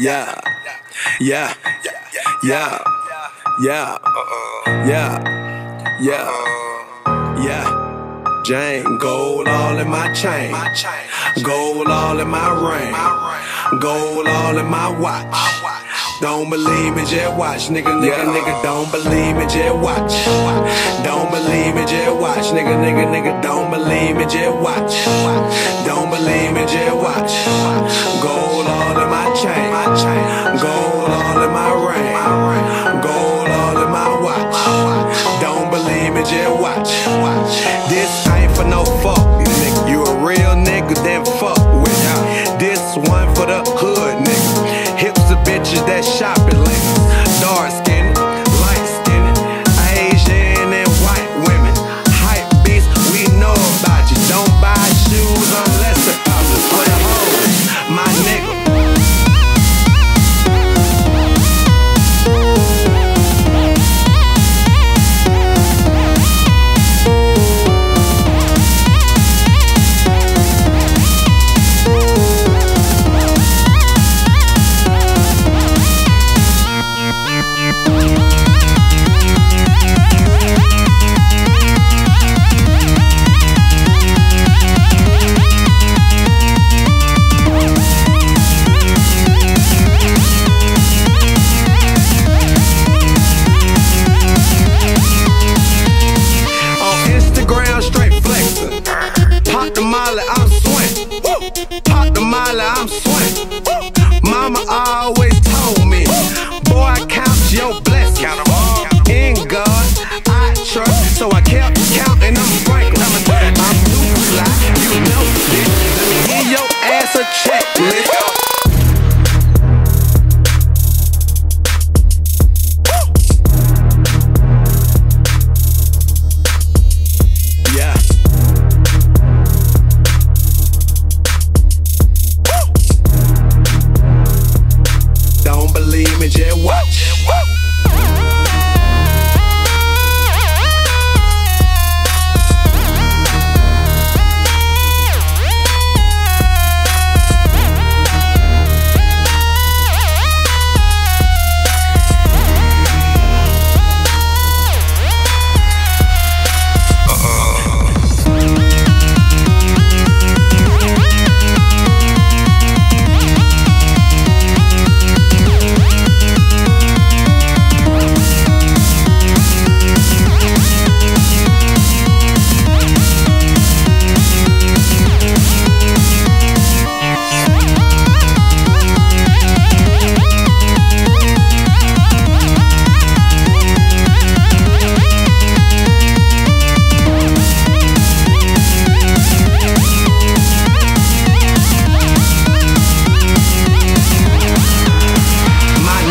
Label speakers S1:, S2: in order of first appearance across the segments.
S1: Yeah, yeah, yeah, yeah, yeah, yeah, yeah. Jane, gold all in my chain, gold all in my ring, gold all in my watch. Don't believe me, just watch, nigga, nigga, nigga. Don't believe me, just watch. Don't believe me, just watch, nigga, nigga, nigga. Don't believe me, just watch. Ring, gold all in my watch. Don't believe me, just watch. This ain't for no fuck, nigga. You a real nigga, then fuck with ya. This one for the Pop the molly, I'm swing. Mama always told me, boy, I count your blessings. In God, I trust, so I kept counting them Franklin. I'm too fly, you know this. Let me give your ass a checklist. Don't believe watch.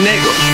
S1: negro.